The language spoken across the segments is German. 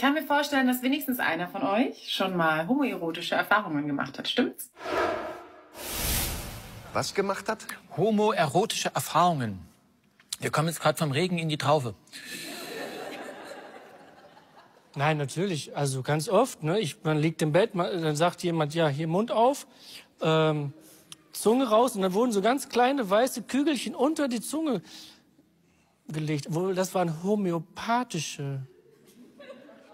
kann mir vorstellen, dass wenigstens einer von euch schon mal homoerotische Erfahrungen gemacht hat. Stimmt's? Was gemacht hat? Homoerotische Erfahrungen. Wir kommen jetzt gerade vom Regen in die Traufe. Nein, natürlich. Also ganz oft. Ne? Ich, man liegt im Bett, man, dann sagt jemand, ja, hier Mund auf, ähm, Zunge raus. Und dann wurden so ganz kleine weiße Kügelchen unter die Zunge gelegt. Wohl, das waren homöopathische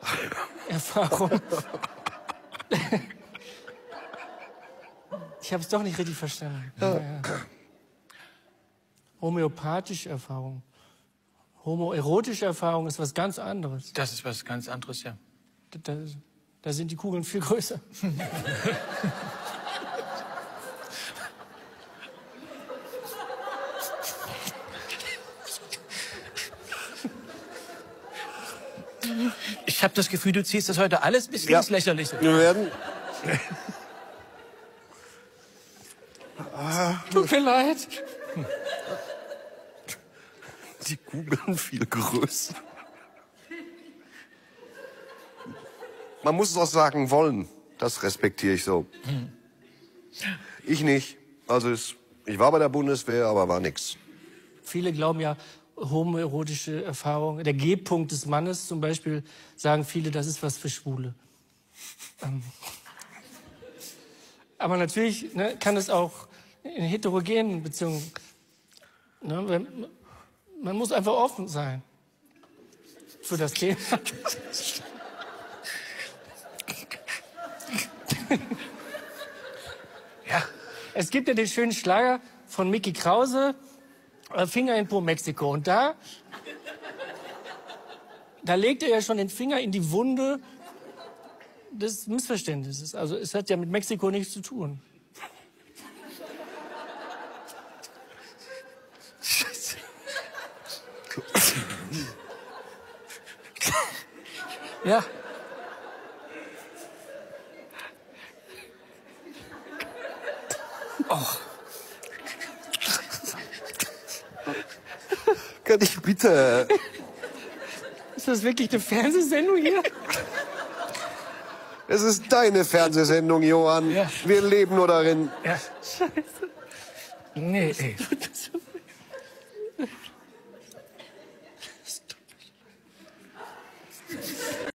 Erfahrungen. ich habe es doch nicht richtig verstanden. Ja. Ja. Homöopathische Erfahrung. Homoerotische Erfahrung ist was ganz anderes. Das ist was ganz anderes, ja. Da, da, da sind die Kugeln viel größer. Ich habe das Gefühl, du ziehst das heute alles bis Ja. ins Lächerliche. Wir werden. Tut mir leid. Die Kugeln viel größer. Man muss es auch sagen wollen. Das respektiere ich so. Ich nicht. Also ich war bei der Bundeswehr, aber war nix. Viele glauben ja, homoerotische Erfahrung, der G-Punkt des Mannes zum Beispiel, sagen viele, das ist was für Schwule. Ähm, aber natürlich ne, kann es auch in heterogenen Beziehungen, ne, man muss einfach offen sein für das Thema. Ja. Es gibt ja den schönen Schlager von Mickey Krause, Finger in Po Mexiko. Und da, da legt er ja schon den Finger in die Wunde des Missverständnisses. Also es hat ja mit Mexiko nichts zu tun. Ja. Kann ich bitte? Ist das wirklich eine Fernsehsendung hier? Es ist deine Fernsehsendung, Johann. Ja. Wir leben nur darin. Ja. Nee, ey.